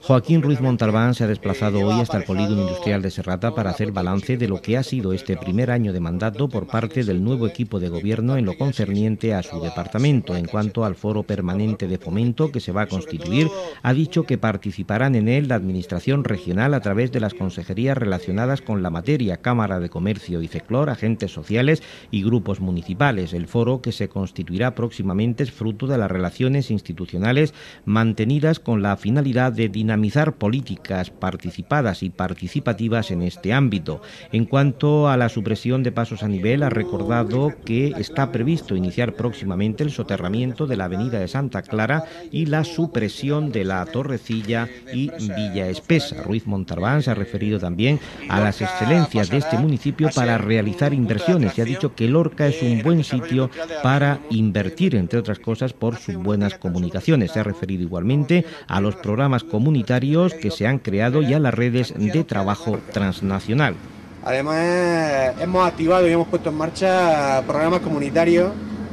Joaquín Ruiz Montalbán se ha desplazado hoy hasta el polígono industrial de Serrata para hacer balance de lo que ha sido este primer año de mandato por parte del nuevo equipo de gobierno en lo concerniente a su departamento. En cuanto al foro permanente de fomento que se va a constituir, ha dicho que participarán en él la Administración regional a través de las consejerías relacionadas con la materia, Cámara de Comercio y FECLOR, agentes sociales y grupos municipales. El foro que se constituirá próximamente es fruto de las relaciones institucionales mantenidas con la finalidad de dinamizar políticas participadas y participativas en este ámbito. En cuanto a la supresión de pasos a nivel, ha recordado que está previsto iniciar próximamente el soterramiento de la avenida de Santa Clara y la supresión de la Torrecilla y Villa Espesa. Ruiz Montalbán se ha referido también a las excelencias de este municipio para realizar inversiones y ha dicho que Lorca es un buen sitio para invertir, entre otras cosas, por sus buenas comunicaciones. Se ha referido igualmente a los programas comunitarios que se han creado ya las redes de trabajo transnacional. Además, hemos activado y hemos puesto en marcha programas comunitarios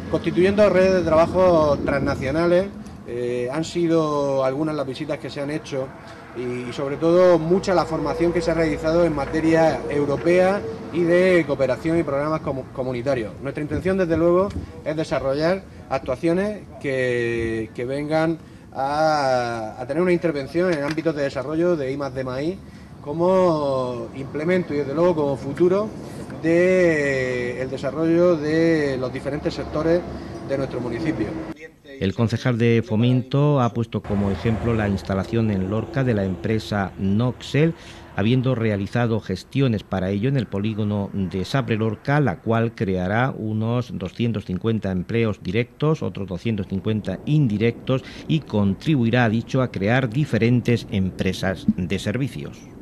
constituyendo redes de trabajo transnacionales. Eh, han sido algunas las visitas que se han hecho y sobre todo mucha la formación que se ha realizado en materia europea y de cooperación y programas comunitarios. Nuestra intención, desde luego, es desarrollar actuaciones que vengan a, tener una intervención en ámbitos de desarrollo de I de maíz como implemento y desde luego como futuro del desarrollo de los diferentes sectores de nuestro municipio. El concejal de Fomento ha puesto como ejemplo la instalación en Lorca de la empresa Noxel, habiendo realizado gestiones para ello en el polígono de Sabre Lorca, la cual creará unos 250 empleos directos, otros 250 indirectos y contribuirá, dicho, a crear diferentes empresas de servicios.